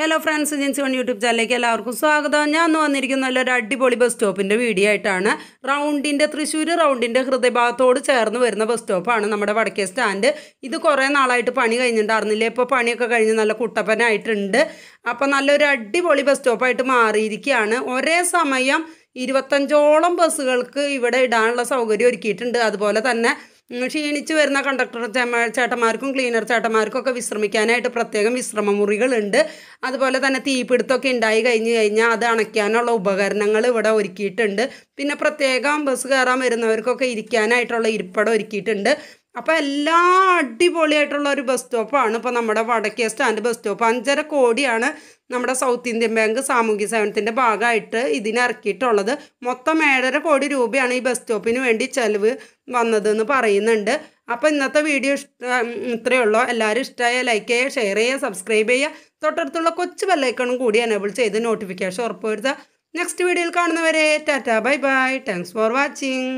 Hello friends Jincy one YouTube ചാനലിലേക്ക് എല്ലാവർക്കും സ്വാഗതം. ഞാൻ വന്നിരിക്കുന്ന നല്ലൊരു അടിപൊളി ബസ് സ്റ്റോപ്പിന്റെ വീഡിയോ ആയിട്ടാണ്. റൗണ്ടിന്റെ തൃശ്ശൂർ റൗണ്ടിന്റെ ഹൃദയഭാഗത്തോട് ചേർന്ന് വരുന്ന ബസ് സ്റ്റോപ്പാണ് നമ്മുടെ വടക്കേ സ്റ്റാൻഡ് ഇത് കുറേ നാളായിട്ട് പണി കഴിഞ്ഞിട്ടുണ്ടായിരുന്നില്ല. ഇപ്പോൾ പണിയൊക്കെ കഴിഞ്ഞ് നല്ല കുട്ടപ്പനായിട്ടുണ്ട്. അപ്പോൾ നല്ലൊരു അടിപൊളി ബസ് സ്റ്റോപ്പായിട്ട് മാറിയിരിക്കുകയാണ്. ഒരേ സമയം ഇരുപത്തഞ്ചോളം ബസ്സുകൾക്ക് ഇവിടെ ഇടാനുള്ള സൗകര്യം ഒരുക്കിയിട്ടുണ്ട്. അതുപോലെ തന്നെ ക്ഷീണിച്ച് വരുന്ന കണ്ടക്ടർ ചേട്ടന്മാർക്കും ക്ലീനർ ചേട്ടന്മാർക്കും ഒക്കെ വിശ്രമിക്കാനായിട്ട് പ്രത്യേകം വിശ്രമ മുറികളുണ്ട് അതുപോലെ തന്നെ തീപിടുത്തമൊക്കെ ഉണ്ടായി കഴിഞ്ഞ് കഴിഞ്ഞാൽ അത് അണയ്ക്കാനുള്ള ഉപകരണങ്ങൾ ഇവിടെ ഒരുക്കിയിട്ടുണ്ട്. പിന്നെ പ്രത്യേകം ബസ് കയറാൻ വരുന്നവർക്കൊക്കെ ഇരിക്കാനായിട്ടുള്ള ഇരിപ്പിടം ഒരുക്കിയിട്ടുണ്ട്. അപ്പോൾ എല്ലാ അടിപൊളിയായിട്ടുള്ള ഒരു ബസ് സ്റ്റോപ്പാണ് ഇപ്പോൾ നമ്മുടെ വടക്കേ സ്റ്റാൻഡ് ബസ് സ്റ്റോപ്പ് അഞ്ചര കോടിയാണ് നമ്മുടെ സൗത്ത് ഇന്ത്യൻ ബാങ്ക് സാമൂഹ്യ സേവനത്തിന്റെ ഭാഗമായിട്ട് ഇതിന് ഇറക്കിയിട്ടുള്ളത്. മൊത്തം ഏഴര കോടി രൂപയാണ് ഈ ബസ് സ്റ്റോപ്പിന് വേണ്ടി ചിലവ് വന്നതെന്ന് പറയുന്നുണ്ട്. അപ്പോൾ ഇന്നത്തെ വീഡിയോ ഇത്രയേ ഉള്ളൂ. എല്ലാവരും ഇഷ്ടമായ ലൈക്ക് ചെയ്യുക ഷെയർ ചെയ്യുക സബ്സ്ക്രൈബ് ചെയ്യുക. തൊട്ടടുത്തുള്ള കൊച്ചു ബെല്ലൈക്കണും കൂടി എനേബിൾ ചെയ്ത് നോട്ടിഫിക്കേഷൻ ഉറപ്പുവരുത്തുക നെക്സ്റ്റ് വീഡിയോയിൽ കാണുന്നവരെ tata bye bye thanks for watching